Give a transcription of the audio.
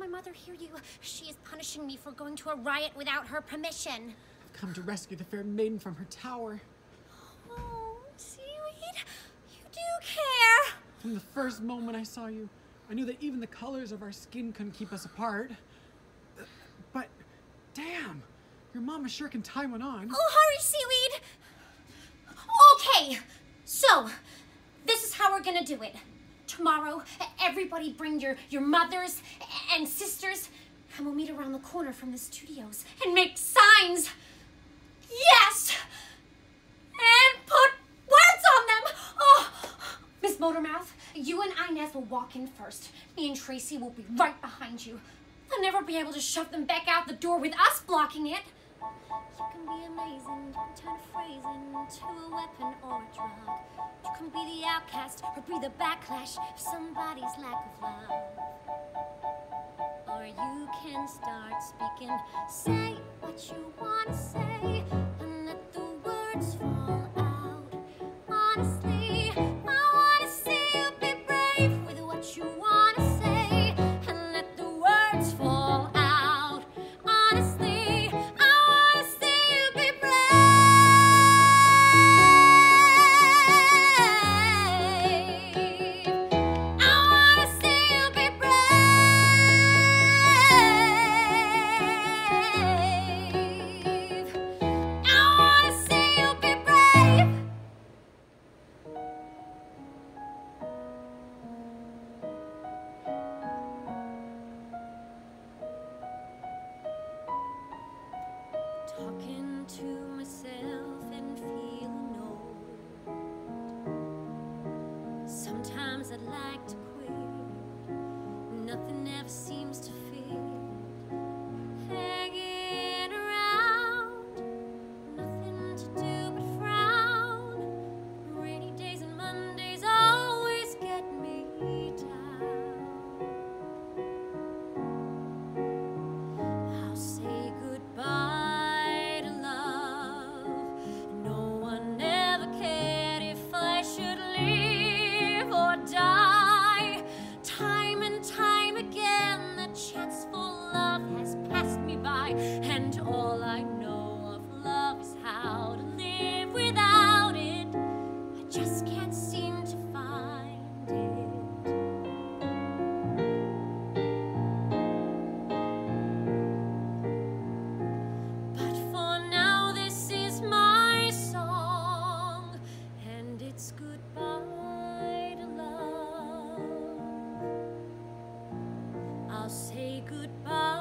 my mother hear you. She is punishing me for going to a riot without her permission. I've come to rescue the fair maiden from her tower. Oh, Seaweed, you do care. From the first moment I saw you, I knew that even the colors of our skin couldn't keep us apart. But, damn, your mama sure can tie one on. Oh, hurry, Seaweed! Okay, so this is how we're gonna do it. Tomorrow, everybody bring your, your mothers and sisters, and we'll meet around the corner from the studios and make signs. Yes! And put words on them! Oh! Miss Motormouth, you and Inez will walk in first. Me and Tracy will be right behind you. They'll never be able to shove them back out the door with us blocking it. You can be amazing, turn a phrase into a weapon or a drug. You can be the outcast or be the backlash of somebody's lack of love. You can start speaking, say what you want to say, and let the words fall Talking to myself and feeling old. Sometimes I'd like to love has passed me by, and all I know of love is how to live without it. I just can't seem to find it. But for now, this is my song, and it's goodbye. to love. I'll say goodbye.